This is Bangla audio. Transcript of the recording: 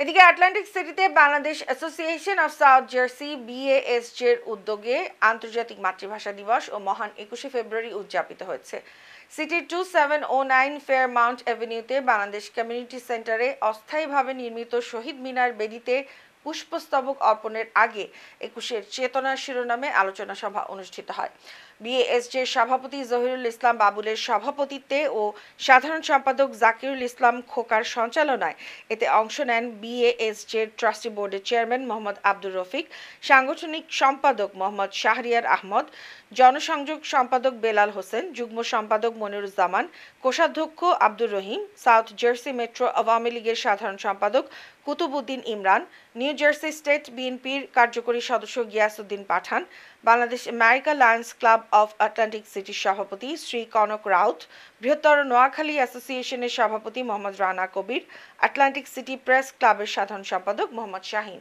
এদিকে আটলান্টিক সিটিতে Bangladesh association of South Jersey বিএএসজের উদ্যোগে আন্তর্জাতিক মাতৃভাষা দিবস ও মহান একুশে ফেব্রুয়ারি উদযাপিত হয়েছে। City two seven oh nine Fairmount অ্যাভিনিউতে Bangladesh community সেন্টারে অস্থায়ীভাবে নির্মিত শহীদ মিনার বেদিতে পুষ্পস্তবক অর্পণের আগে একুশের চেতনার শিরোনামে আলোচনা সভা অনুষ্ঠিত হয়। বিএএসজের সভাপতি জহিরুল ইসলাম বাবুলের সভাপতিত্বে ও সাধারণ সম্পাদক জাকিরুল ইসলাম খোকার সঞ্চালনায় এতে অংশ নেন বিএএসজের ট্রাস্টি বোর্ডের চেয়ারম্যান মোহাম্মদ আব্দুর রফিক, সাংগঠনিক সম্পাদক মোহাম্মদ শাহরিয়ার আহমদ, জনসংযোগ সম্পাদক বেলাল হোসেন, যুগ্ম সম্পাদক মনিরুজ্জামান, কোষাধ্যক্ষ Abdur Rahim, South Jersey Metro Awami লীগের সাধারণ সম্পাদক Kutubuddin Imran, New Jersey State বিএনপির কার্যকরী সদস্য Giasuddin Pathan, Bangladesh America Lions Club of Atlantic সিটির সভাপতি শ্রী কনক রাউত, বৃহত্তর নোয়াখালী অ্যাসোসিয়েশনের সভাপতি Mohammad Rana Kabir, Atlantic City press ক্লাবের সাধারণ সম্পাদক মোহাম্মদ শাহিন।